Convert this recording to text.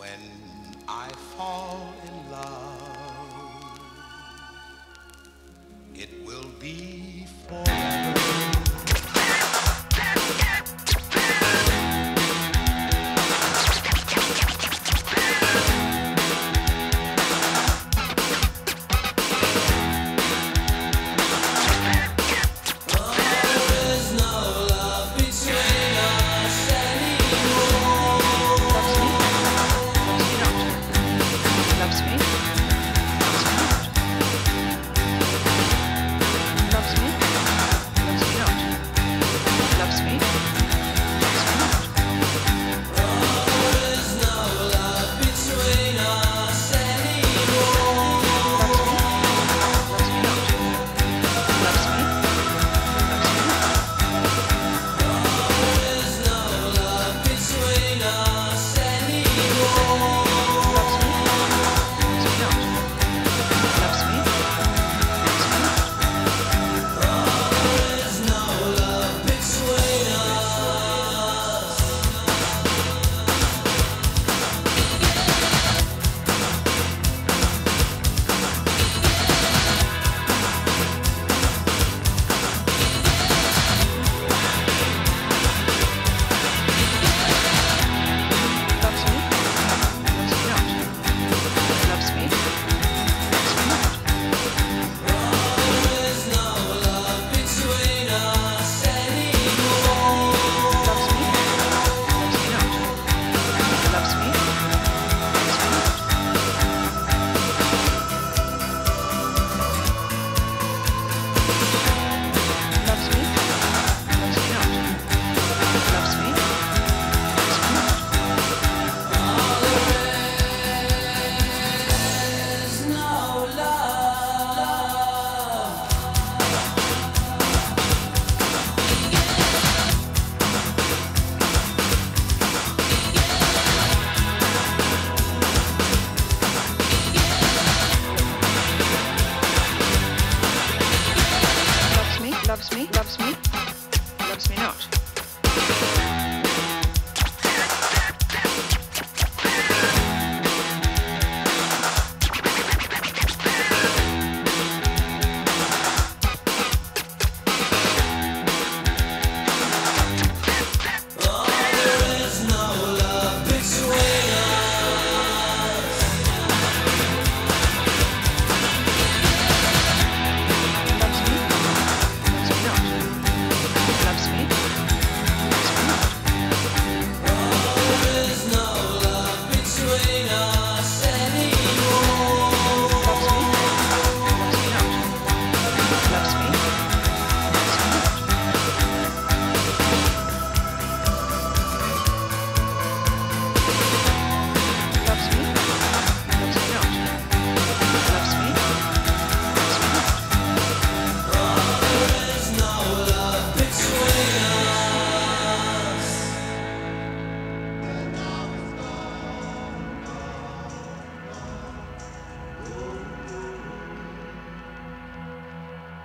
when I fall in love, loves me, loves me not.